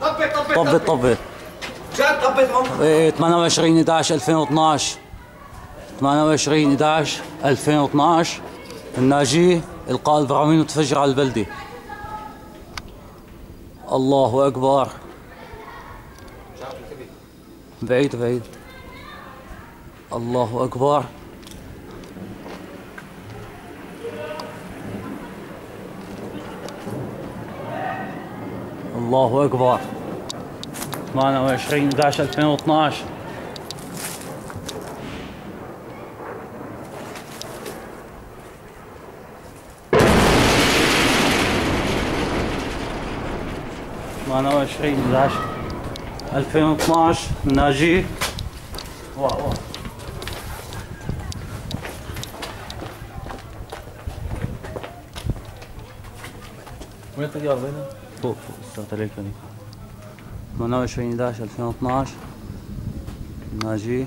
طبت طبت طبت طبت. جد هم إيه 28 11 2012 28 11 2012 الناجي القاء البراميل وتفجر على البلدة. الله أكبر. بعيد بعيد. الله أكبر. الله أكبر. 28 11 2012 28 11 2012 ناجي. واه واه وين وين؟ فوق فوق هذيك 28 11 2012 ناجي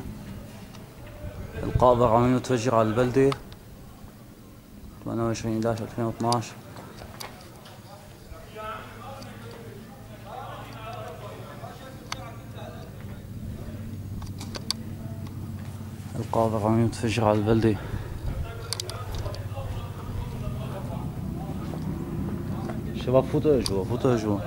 القاء براميل وتفجر على البلدة 28 11 2012 القاء براميل وتفجر على البلدة Je vais foutre un jour, foutre un jour.